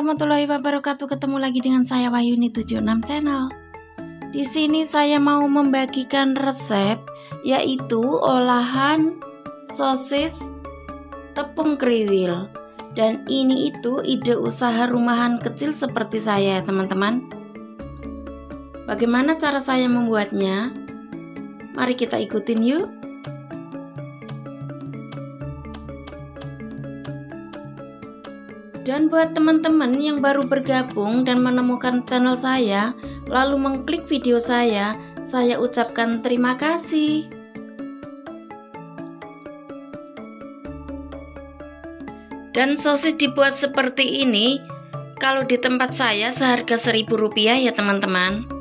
warahmatullahi wabarakatuh. Ketemu lagi dengan saya Wahyuni 76 Channel. Di sini saya mau membagikan resep yaitu olahan sosis tepung kriwil. Dan ini itu ide usaha rumahan kecil seperti saya ya teman-teman. Bagaimana cara saya membuatnya? Mari kita ikutin yuk. Dan buat teman-teman yang baru bergabung dan menemukan channel saya, lalu mengklik video saya, saya ucapkan terima kasih. Dan sosis dibuat seperti ini, kalau di tempat saya seharga seribu rupiah ya teman-teman.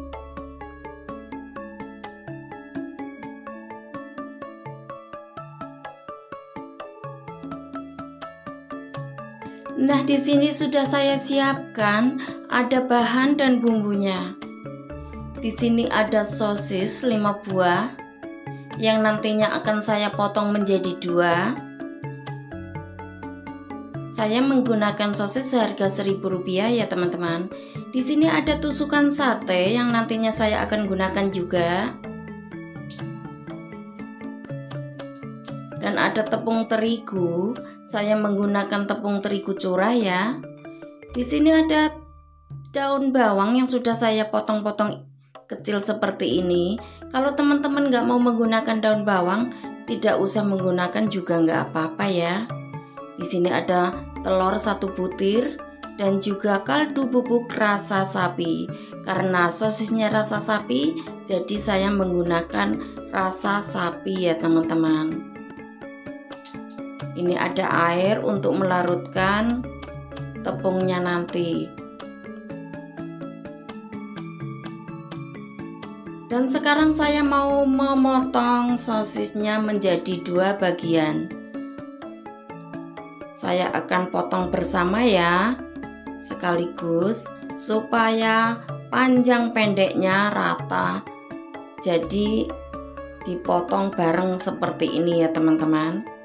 Nah, di sini sudah saya siapkan ada bahan dan bumbunya. Di sini ada sosis 5 buah yang nantinya akan saya potong menjadi dua. Saya menggunakan sosis seharga Rp1.000 ya, teman-teman. Di sini ada tusukan sate yang nantinya saya akan gunakan juga. dan ada tepung terigu. Saya menggunakan tepung terigu curah ya. Di sini ada daun bawang yang sudah saya potong-potong kecil seperti ini. Kalau teman-teman nggak mau menggunakan daun bawang, tidak usah menggunakan juga nggak apa-apa ya. Di sini ada telur satu butir dan juga kaldu bubuk rasa sapi. Karena sosisnya rasa sapi, jadi saya menggunakan rasa sapi ya teman-teman. Ini ada air untuk melarutkan tepungnya nanti. Dan sekarang saya mau memotong sosisnya menjadi dua bagian. Saya akan potong bersama ya, sekaligus supaya panjang pendeknya rata. Jadi dipotong bareng seperti ini ya teman-teman.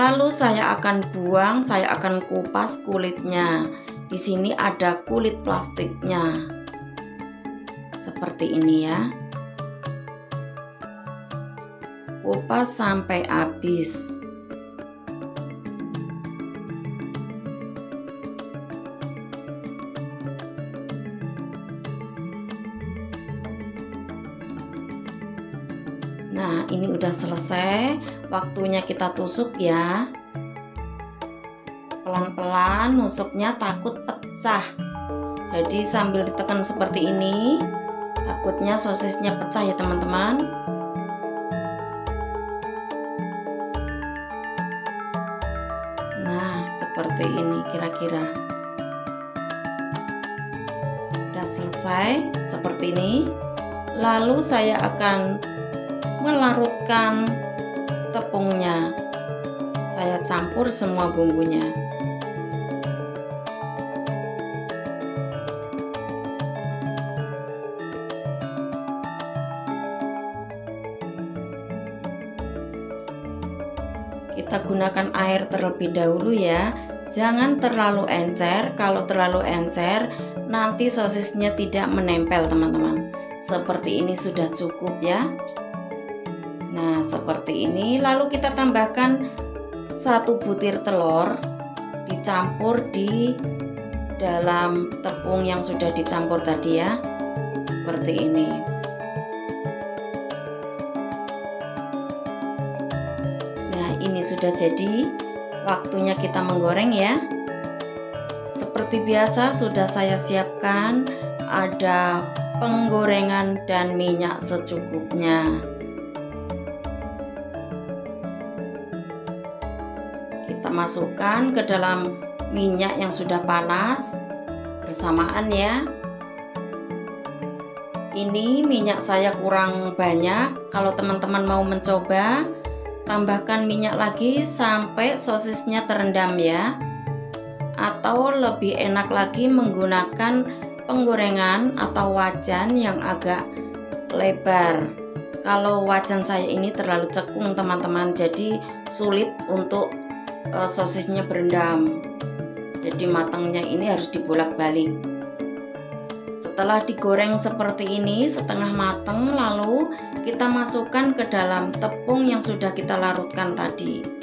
Lalu saya akan buang, saya akan kupas kulitnya. Di sini ada kulit plastiknya. Seperti ini ya. Kupas sampai habis. Nah, ini udah selesai. Waktunya kita tusuk ya. Pelan-pelan nusuknya takut pecah. Jadi sambil ditekan seperti ini, takutnya sosisnya pecah ya teman-teman. Nah, seperti ini kira-kira. Udah selesai seperti ini. Lalu saya akan melarutkan tepungnya. Saya campur semua bumbunya. Kita gunakan air terlebih dahulu ya. Jangan terlalu encer. Kalau terlalu encer, nanti sosisnya tidak menempel, teman-teman. Seperti ini sudah cukup ya. Nah, seperti ini. Lalu kita tambahkan satu butir telur dicampur di dalam tepung yang sudah dicampur tadi ya. Seperti ini. Nah, ini sudah jadi. Waktunya kita menggoreng ya. Seperti biasa sudah saya siapkan ada penggorengan dan minyak secukupnya. Masukkan ke dalam minyak yang sudah panas bersamaan ya. Ini minyak saya kurang banyak. Kalau teman-teman mau mencoba tambahkan minyak lagi sampai sosisnya terendam ya. Atau lebih enak lagi menggunakan penggorengan atau wajan yang agak lebar. Kalau wajan saya ini terlalu cekung teman-teman jadi sulit untuk uh, sosisnya berendam. Jadi matangnya ini harus dibolak-balik. Setelah digoreng seperti ini setengah matang lalu kita masukkan ke dalam tepung yang sudah kita larutkan tadi.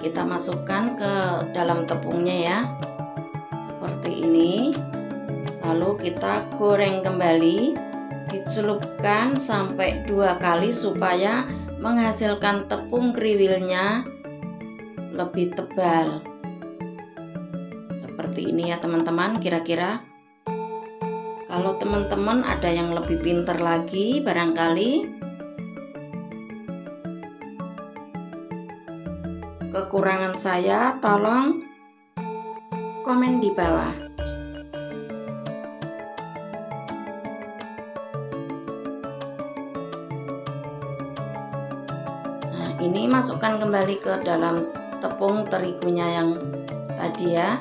Kita masukkan ke dalam tepungnya ya ini lalu kita goreng kembali dicelupkan sampai dua kali supaya menghasilkan tepung kriwilnya lebih tebal seperti ini ya teman-teman kira-kira kalau teman-teman ada yang lebih pinter lagi barangkali kekurangan saya, tolong komen di bawah. Ini masukkan kembali ke dalam tepung terigunya yang tadi ya.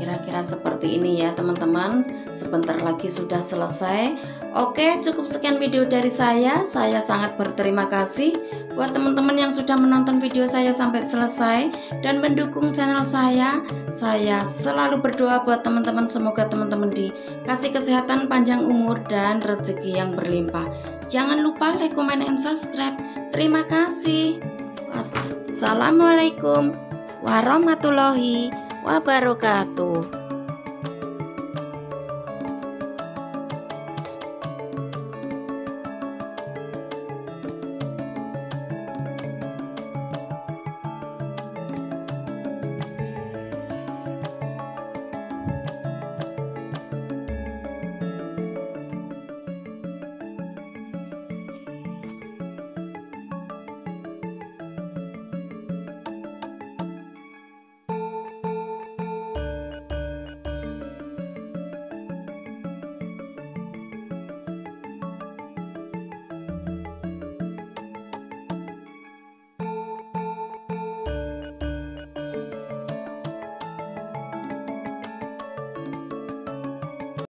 Kira-kira seperti ini ya teman-teman. Sebentar lagi sudah selesai. Oke, cukup sekian video dari saya. Saya sangat berterima kasih buat teman-teman yang sudah menonton video saya sampai selesai dan mendukung channel saya. Saya selalu berdoa buat teman-teman semoga teman-teman dikasih kesehatan panjang umur dan rezeki yang berlimpah. Jangan lupa like, comment, and subscribe. Terima kasih. Wassalamualaikum warahmatullahi wabarakatuh.